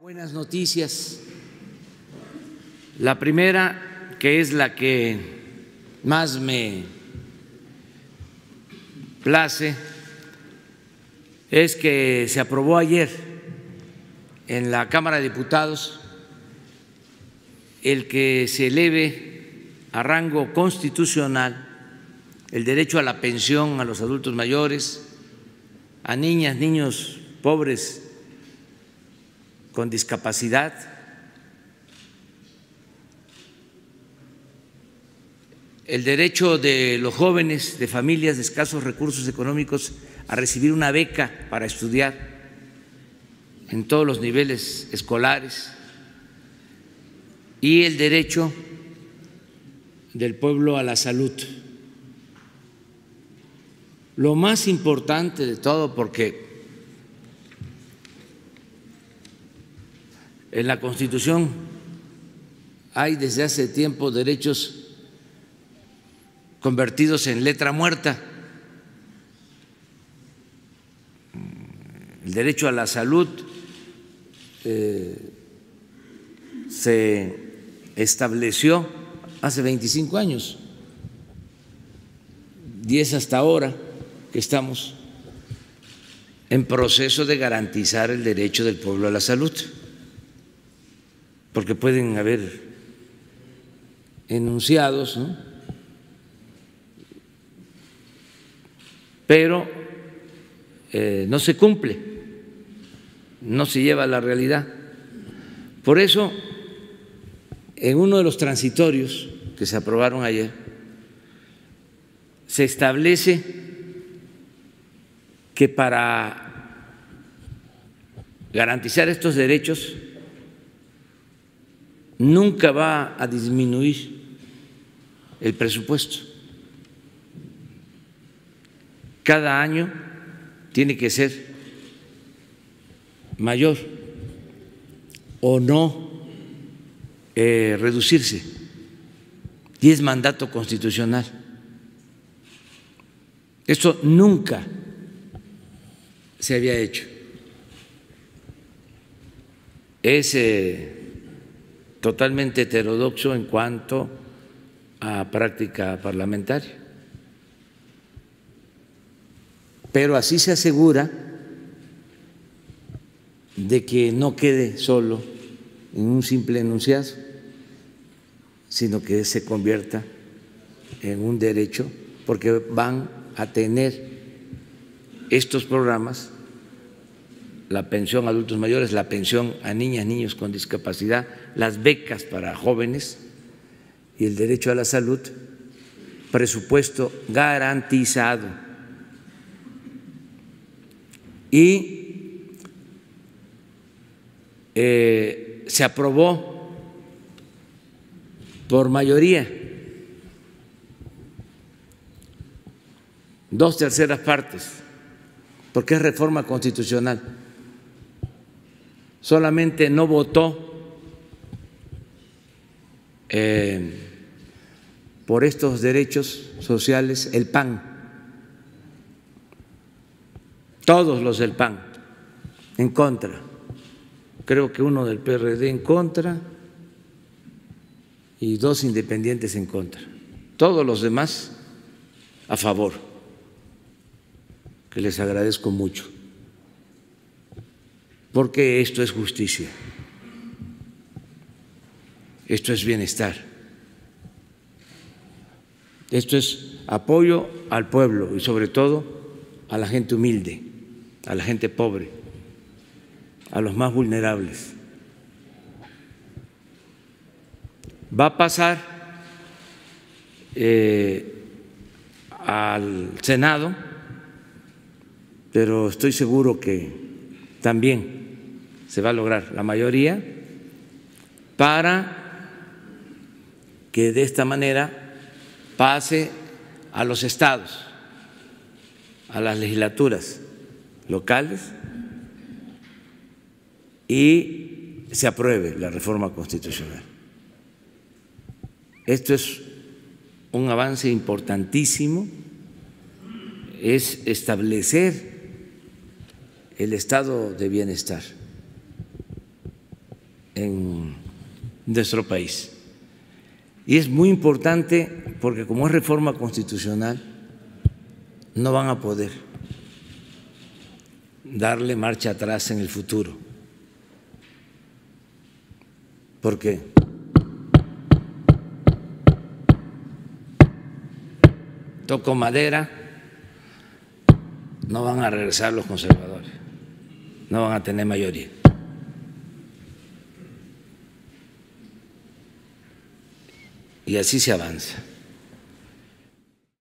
Buenas noticias. La primera, que es la que más me place, es que se aprobó ayer en la Cámara de Diputados el que se eleve a rango constitucional el derecho a la pensión a los adultos mayores, a niñas, niños pobres con discapacidad, el derecho de los jóvenes de familias de escasos recursos económicos a recibir una beca para estudiar en todos los niveles escolares y el derecho del pueblo a la salud. Lo más importante de todo, porque en la Constitución hay desde hace tiempo derechos convertidos en letra muerta. El derecho a la salud eh, se estableció hace 25 años, 10 hasta ahora que estamos en proceso de garantizar el derecho del pueblo a la salud, porque pueden haber enunciados, ¿no? pero eh, no se cumple, no se lleva a la realidad. Por eso, en uno de los transitorios que se aprobaron ayer, se establece que para garantizar estos derechos nunca va a disminuir el presupuesto. Cada año tiene que ser mayor o no eh, reducirse. Y es mandato constitucional. Esto nunca se había hecho. Es eh, totalmente heterodoxo en cuanto a práctica parlamentaria. Pero así se asegura de que no quede solo en un simple enunciado, sino que se convierta en un derecho, porque van a tener estos programas, la pensión a adultos mayores, la pensión a niñas, niños con discapacidad, las becas para jóvenes y el derecho a la salud, presupuesto garantizado. Y eh, se aprobó por mayoría, dos terceras partes porque es reforma constitucional. Solamente no votó eh, por estos derechos sociales el PAN, todos los del PAN en contra, creo que uno del PRD en contra y dos independientes en contra, todos los demás a favor que les agradezco mucho, porque esto es justicia, esto es bienestar, esto es apoyo al pueblo y sobre todo a la gente humilde, a la gente pobre, a los más vulnerables. Va a pasar eh, al Senado pero estoy seguro que también se va a lograr la mayoría para que de esta manera pase a los estados, a las legislaturas locales y se apruebe la reforma constitucional. Esto es un avance importantísimo, es establecer el estado de bienestar. En nuestro país. Y es muy importante porque como es reforma constitucional, no van a poder darle marcha atrás en el futuro. Porque toco madera, no van a regresar los conservadores, no van a tener mayoría. Y así se avanza.